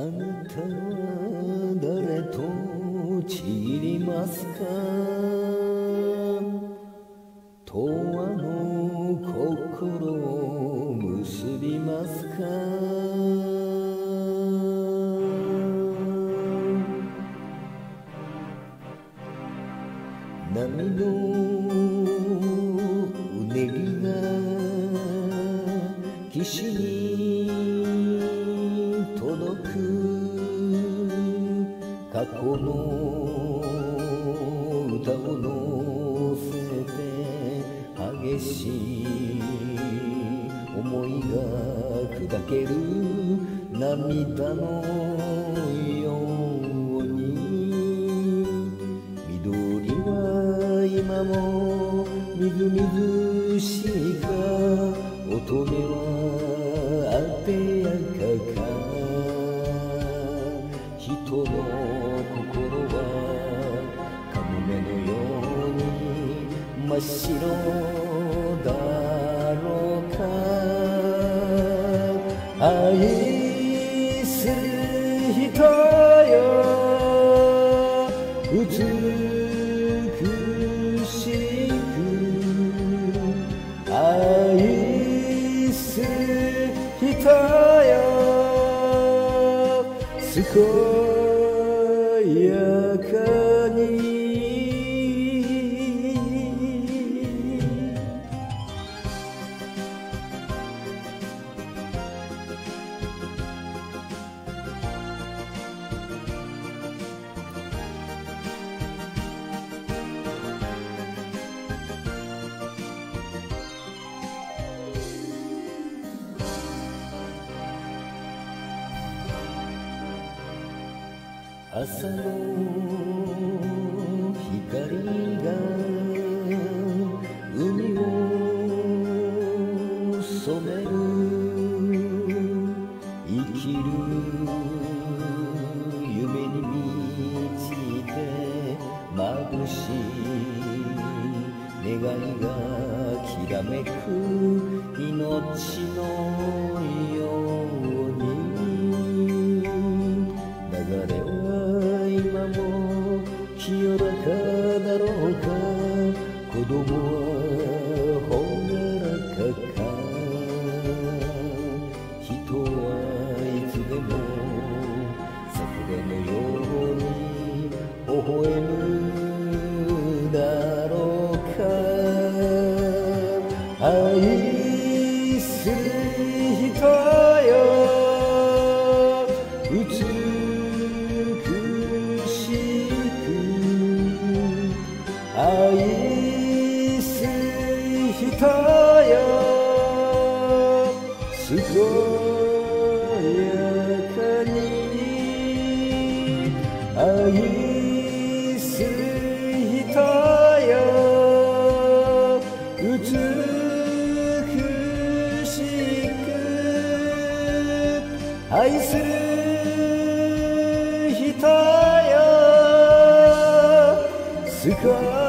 あなたは誰と散りますか？永遠の心を結びますか？波のうねりが岸にく過去の歌を乗せて激しい思いが砕ける涙のように緑は今もみずみずしいか乙女はあって白だろうか愛する人よ美しく愛する人よ健やかに朝の光が海を染める。生きる夢に満ちて眩しい願いがきらめく。命のろうか子供は朗らかか。人はいつでも桜のように微笑むだろうか。愛する人よ。る人よ健やかに愛する人よ。美しく愛する人よ。健